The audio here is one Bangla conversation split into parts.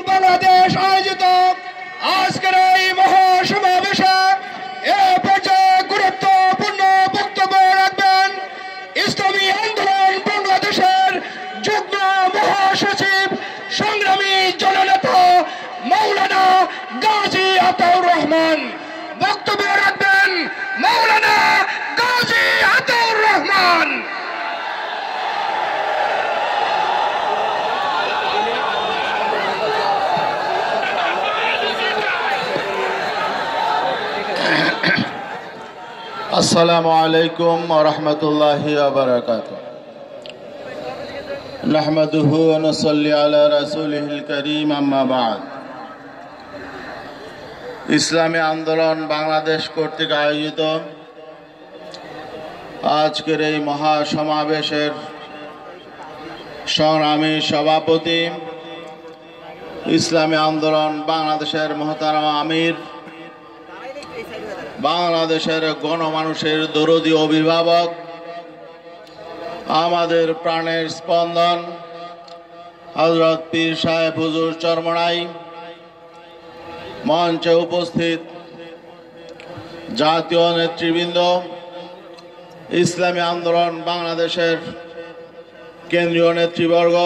বাংলাদেশ আয়োজিত আজকের السلام عليكم ورحمة الله وبركاته نحمده ونصلي على رسوله الكريم أما بعد ইসলামী আন্দোলন বাংলাদেশ কর্তৃক আয়োজিত আজকের এই মহা সমাবেশের সংগ্রামী সভাপতি ইসলামী আন্দোলন বাংলাদেশের মহতারাম আমির বাংলাদেশের গণমানুষের দরদি অভিভাবক, আমাদের প্রাণের স্পন্দন হজরত পীর সাহেব হুজুর চরমনাই মঞ্চে উপস্থিত জাতীয় নেতৃবৃন্দ, ইসলামী আন্দোলন বাংলাদেশের কেন্দ্রীয় নেতৃবর্গ,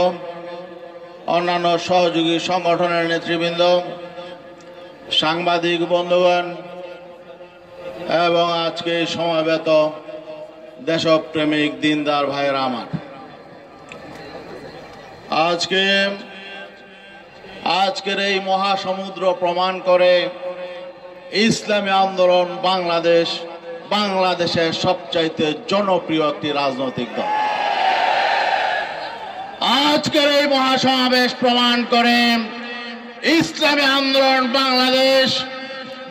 অন্যান্য সহযোগী সংগঠনের নেতৃবৃন্দ, সাংবাদিক বন্ধুগণ এবং আজকে সমাবেত দেশপ্রেমিক দিনদার ভাইয়ের আমার। আজকে, আজকের এই মহাসমুদ্র প্রমাণ করে ইসলামী আন্দোলন বাংলাদেশ, বাংলাদেশের সবচাইতে জনপ্রিয় একটি রাজনৈতিক দল। আজকের এই মহাসমাবেশ প্রমাণ করে ইসলামী আন্দোলন বাংলাদেশ,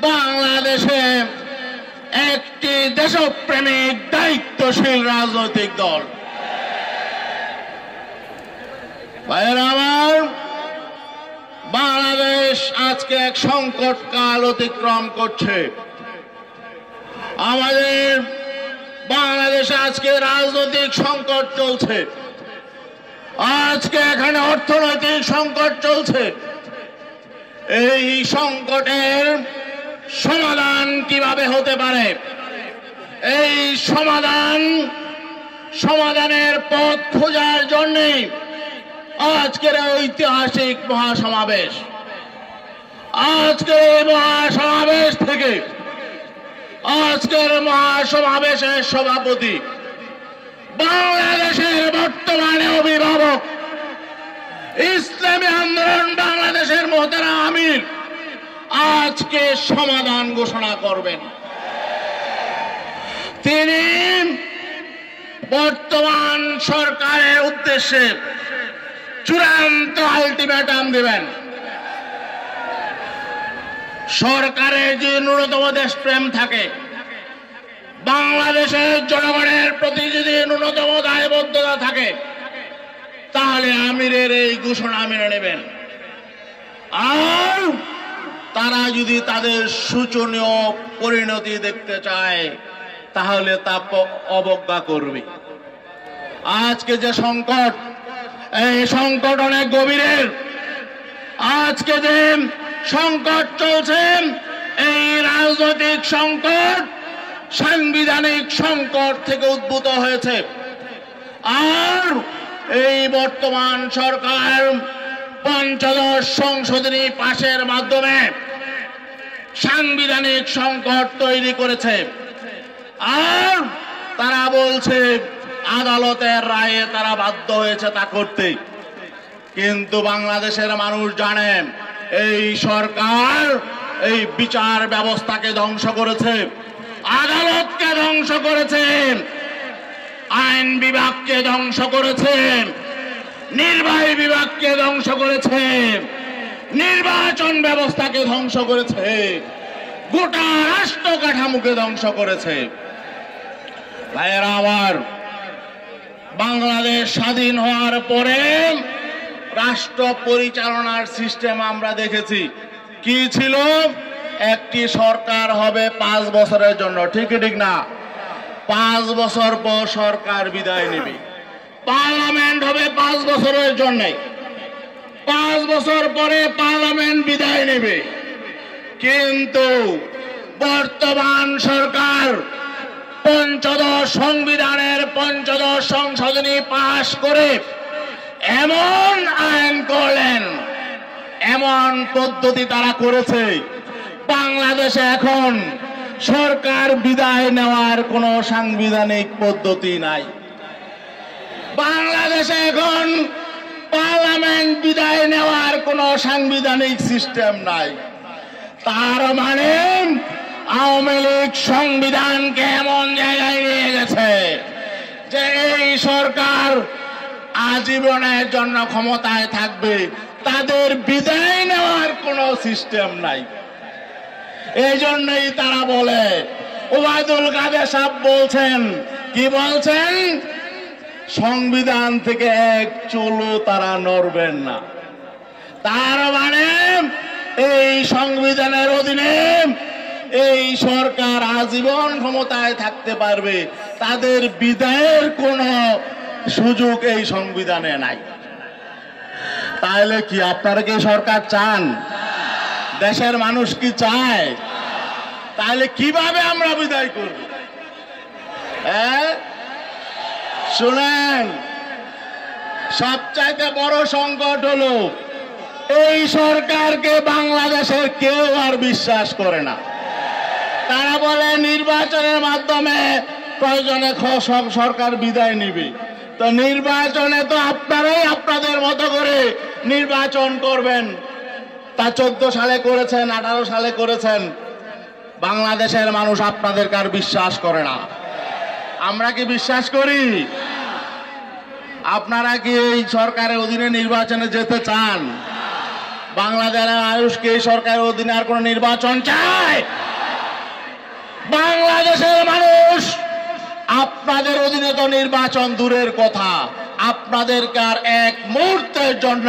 বাংলাদেশে একটি দেশপ্রেমিক দায়িত্বশীল রাজনৈতিক দল। আমার, বাংলাদেশ আজকে এক সংকট কাল অতিক্রম করছে। আমাদের বাংলাদেশে আজকে রাজনৈতিক সংকট চলছে। আজকে এখানে অর্থনৈতিক সংকট চলছে। এই সংকটের সমাধান কীভাবে হতে পারে? এই সমাধান, সমাধানের পথ খোঁজার জন্য আজকের ঐতিহাসিক মহাসমাবেশ, আজকের এই মহাসমাবেশ থেকে আজকের মহাসমাবেশের সভাপতি বাংলাদেশের বর্তমানে অভিভাবক, ইসলামী আন্দোলন বাংলাদেশের মোহতারা আমির। আজকে সমাধান ঘোষণা করবেন। তিনি বর্তমান সরকারের উদ্দেশ্যে চূড়ান্ত আলটিমেটাম দেবেন। সরকারের যে ন্যূনতম দেশপ্রেম থাকে, বাংলাদেশের জনগণের প্রতি যদি ন্যূনতম দায়বদ্ধতা থাকে, তাহলে আমিরের এই ঘোষণা মেনে নেবেন। আর যদি তাদের সূচনীয় পরিণতি দেখতে চায়, তাহলে তা অবজ্ঞা করবে। আজকে যে সংকট, এই সংকট অনেক গভীরের। আজকে যে সংকট চলছে, এই রাজনৈতিক সংকট, সাংবিধানিক সংকট থেকে উদ্ভূত হয়েছে। আর এই বর্তমান সরকার পঞ্চদশ সংশোধনী পাশের মাধ্যমে সাংবিধানিক সংকট তৈরি করেছে। আর তারা বলছে, আদালতের রায়ে তারা বাধ্য হয়েছে তা করতে। কিন্তু বাংলাদেশের মানুষ জানেন এই সরকার এই বিচার ব্যবস্থাকে ধ্বংস করেছে। আদালতকে ধ্বংস করেছেন আইন বিভাগকে ধ্বংস করেছেন নির্বাহী বিভাগকে ধ্বংস করেছে। নির্বাচন ব্যবস্থাকে ধ্বংস করেছে। গোটা রাষ্ট্র কাঠামোকে ধ্বংস করেছে। ভাইয়েরা আমার, বাংলাদেশ স্বাধীন হওয়ার পরে রাষ্ট্র পরিচালনার সিস্টেম আমরা দেখেছি। কি ছিল? একটি সরকার হবে পাঁচ বছরের জন্য। ঠিক ঠিক না? পাঁচ বছর পর সরকার বিদায় নেবে। পার্লামেন্ট হবে পাঁচ বছরের জন্য। পাঁচ বছর পরে পার্লামেন্ট বিদায় নেবে। কিন্তু বর্তমান সরকার পঞ্চদশ সংবিধানের পঞ্চদশ সংশোধনী পাশ করে এমন আইন করলেন, এমন পদ্ধতি তারা করেছে। বাংলাদেশে এখন সরকার বিদায় নেওয়ার কোনো সাংবিধানিক পদ্ধতি নাই। বাংলাদেশে এখন পার্লামেন্ট বিদায় নেওয়ার কোনো সাংবিধানিক সিস্টেম নাই। তার মানে আওয়ামী লীগ সংবিধানকে এমন জায়গায় নিয়ে গেছে যে এই সরকার আজীবনের জন্য ক্ষমতায় থাকবে। তাদের বিদায় নেওয়ার কোনো সিস্টেম নাই। এই জন্যই তারা বলে, ওবায়দুল কাদের সাহেব বলছেন, কি বলছেন? সংবিধান থেকে এক চুলো তারা নড়বেন না। তার মানে এই সংবিধানের অধীনে এই সরকার আজীবন ক্ষমতায় থাকতে পারবে। তাদের বিদায়ের কোনো সুযোগ এই সংবিধানে নাই। তাহলে কি আপনারা কি সরকার চান? দেশের মানুষ কি চায়? তাহলে কীভাবে আমরা বিদায় করব? হ্যাঁ? শুনেন, সবচাইতে বড় সংকট হলো, এই সরকারকে বাংলাদেশের কেউ আর বিশ্বাস করে না। তারা বলে নির্বাচনের মাধ্যমে প্রয়োজনে সরকার বিদায় নিবে। তো নির্বাচনে তো আপনারাই আপনাদের মতো করে নির্বাচন করবেন। তা চোদ্দ সালে করেছেন, আঠারো সালে করেছেন। বাংলাদেশের মানুষ আপনাদের কার বিশ্বাস করে না। আমরা কি বিশ্বাস করি? আপনারা কি এই সরকারের অধীনে নির্বাচনে যেতে চান? বাংলাদেশের মানুষ কি এই সরকারের অধীনে আর কোন নির্বাচন চায়? বাংলাদেশের মানুষ, আপনাদের অধীনে তো নির্বাচন দূরের কথা। আপনাদেরকে আর এক মুহূর্তের জন্য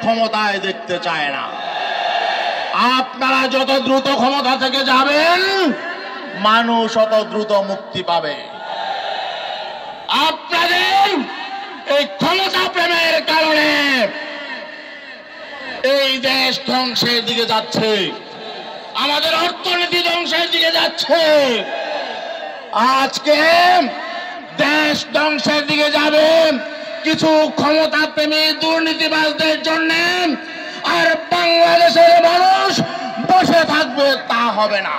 ক্ষমতায় দেখতে চায় না। আপনারা যত দ্রুত ক্ষমতা থেকে যাবেন, মানুষ অত দ্রুত মুক্তি পাবে। আপনাদের এই ক্ষমতা প্রেমের কারণে এই দেশ ধ্বংসের দিকে যাচ্ছে। আমাদের অর্থনীতি ধ্বংসের দিকে যাচ্ছে। আজকে দেশ ধ্বংসের দিকে যাবে। কিছু ক্ষমতা প্রেমী দুর্নীতিবাজদের জন্য আর বাংলাদেশের মানুষ বসে থাকবে তা হবে না।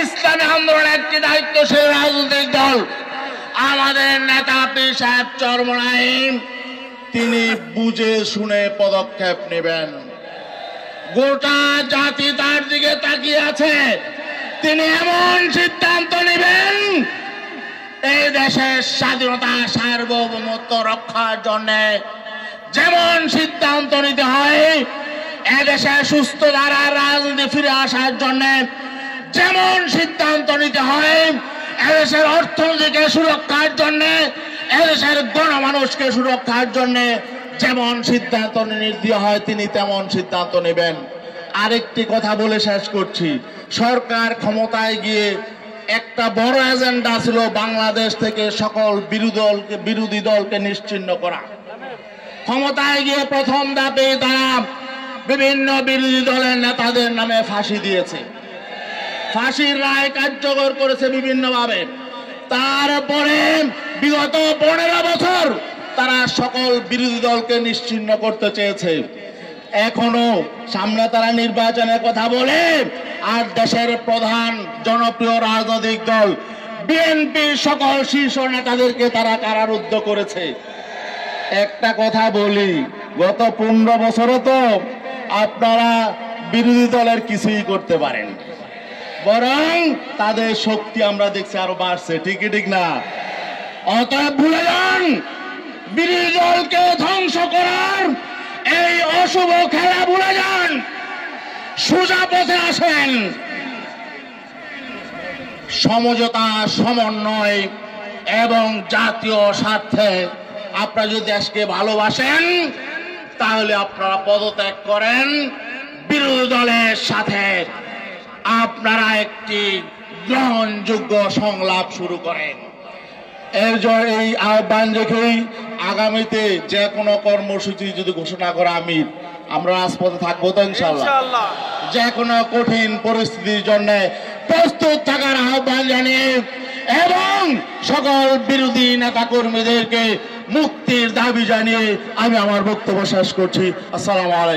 ইসলামী আন্দোলন একটি দায়িত্বশীল রাজনৈতিক দল আমাদের নেতা পীর সাহেব চরমনাইম, তিনি বুঝে শুনে পদক্ষেপ নেবেন। গোটা জাতি তার দিকে তাকিয়ে আছে। তিনি এমন সিদ্ধান্ত নেবেন, এই দেশের স্বাধীনতা, সার্বভৌমত্ব রক্ষার জন্য যেমন সিদ্ধান্ত নিতে হয়, এদেশে সুস্থ ধারা রাজনীতি ফিরে আসার জন্য যেমন সিদ্ধান্ত নিতে হয় এদেশের অর্থনীতিকে সুরক্ষার জন্য, এদেশের গণমানুষকে সুরক্ষার জন্য যেমন সিদ্ধান্ত নিতে হয়, তিনি তেমন সিদ্ধান্ত নেবেন। আরেকটি কথা বলে শেষ করছি। সরকার ক্ষমতায় গিয়ে একটা বড় এজেন্ডা ছিল বাংলাদেশ থেকে সকল বিরোধী বিরোধী দলকে নিশ্চিন্ন করা। ক্ষমতায় গিয়ে প্রথম ধাপে তারা বিভিন্ন বিরোধী দলের নেতাদের নামে ফাঁসি দিয়েছে। ফাঁসির রায় কার্যকর করেছে বিভিন্নভাবে। তারপরে বিগত পনেরো বছর তারা সকল বিরোধী দলকে নিশ্চিন্ন করতে চেয়েছে। এখনও সামনে তারা নির্বাচনের কথা বলে আর দেশের প্রধান জনপ্রিয় রাজনৈতিক দল বিএনপির সকল শীর্ষ নেতাদেরকে তারা কারারুদ্ধ করেছে। একটা কথা বলি, গত পনেরো বছরে তো আপনারা বিরোধী দলের কিছুই করতে পারেন বরং তাদের শক্তি আমরা দেখছি আরও বাড়ছে, ঠিকই ঠিক না? অতএব ভুলে যান, বিরোধী দলকে ধ্বংস করার এই অশুভ খেলা ভুলে যান। সোজা পথে আসেন। সমঝোতা, সমন্বয় এবং জাতীয় স্বার্থে আপনারা যদি দেশকে ভালোবাসেন, তাহলে আপনারা পদত্যাগ করেন বিরোধী দলের সাথে। আপনারা একটি গ্রহণযোগ্য সংলাপ শুরু করেন। এর জ- এই আহ্বান রেখেই আগামীতে যে কোনো কর্মসূচি যদি ঘোষণা করে আমি আমরা রাজপথে থাকব তো ইনশাল্লাহ যে কোনো কঠিন পরিস্থিতির জন্য প্রস্তুত থাকার আহ্বান জানিয়ে এবং সকল বিরোধী নেতা কর্মীদেরকে মুক্তির দাবি জানিয়ে আমি আমার বক্তব্য শেষ করছি। আসসালামু আলাইকুম।